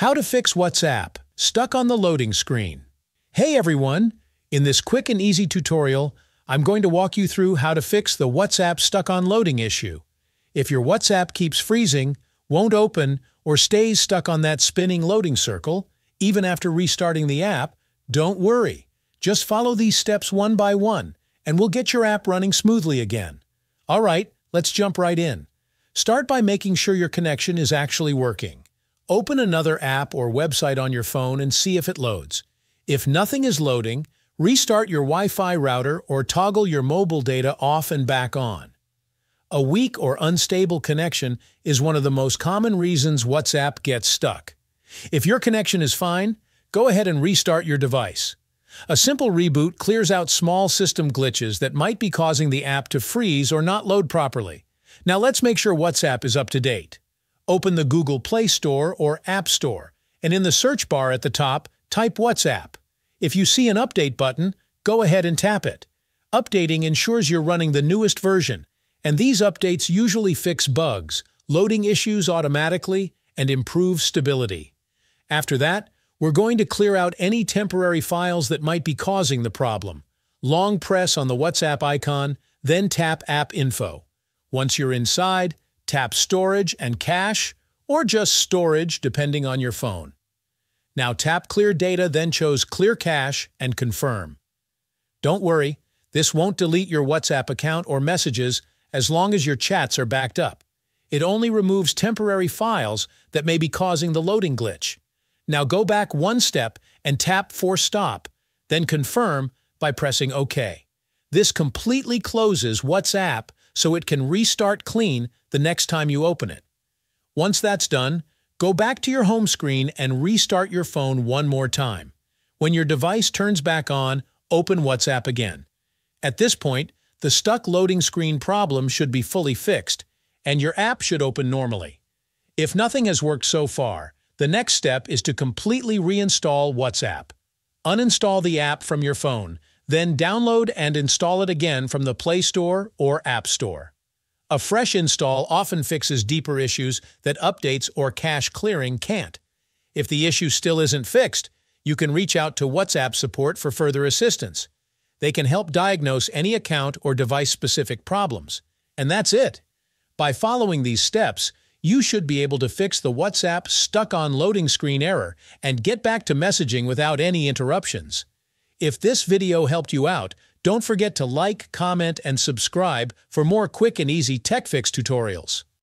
How to fix WhatsApp, stuck on the loading screen. Hey everyone! In this quick and easy tutorial, I'm going to walk you through how to fix the WhatsApp stuck on loading issue. If your WhatsApp keeps freezing, won't open, or stays stuck on that spinning loading circle, even after restarting the app, don't worry. Just follow these steps one by one, and we'll get your app running smoothly again. Alright, let's jump right in. Start by making sure your connection is actually working. Open another app or website on your phone and see if it loads. If nothing is loading, restart your Wi-Fi router or toggle your mobile data off and back on. A weak or unstable connection is one of the most common reasons WhatsApp gets stuck. If your connection is fine, go ahead and restart your device. A simple reboot clears out small system glitches that might be causing the app to freeze or not load properly. Now let's make sure WhatsApp is up to date. Open the Google Play Store or App Store, and in the search bar at the top, type WhatsApp. If you see an Update button, go ahead and tap it. Updating ensures you're running the newest version, and these updates usually fix bugs, loading issues automatically, and improve stability. After that, we're going to clear out any temporary files that might be causing the problem. Long press on the WhatsApp icon, then tap App Info. Once you're inside, tap Storage and Cache, or just Storage depending on your phone. Now tap Clear Data, then choose Clear Cache and Confirm. Don't worry, this won't delete your WhatsApp account or messages as long as your chats are backed up. It only removes temporary files that may be causing the loading glitch. Now go back one step and tap Force Stop, then confirm by pressing OK. This completely closes WhatsApp so it can restart clean the next time you open it. Once that's done, go back to your home screen and restart your phone one more time. When your device turns back on, open WhatsApp again. At this point, the stuck loading screen problem should be fully fixed, and your app should open normally. If nothing has worked so far, the next step is to completely reinstall WhatsApp. Uninstall the app from your phone, then download and install it again from the Play Store or App Store. A fresh install often fixes deeper issues that updates or cache clearing can't. If the issue still isn't fixed, you can reach out to WhatsApp support for further assistance. They can help diagnose any account or device-specific problems. And that's it. By following these steps, you should be able to fix the WhatsApp stuck on loading screen error and get back to messaging without any interruptions. If this video helped you out, don't forget to like, comment, and subscribe for more quick and easy tech fix tutorials.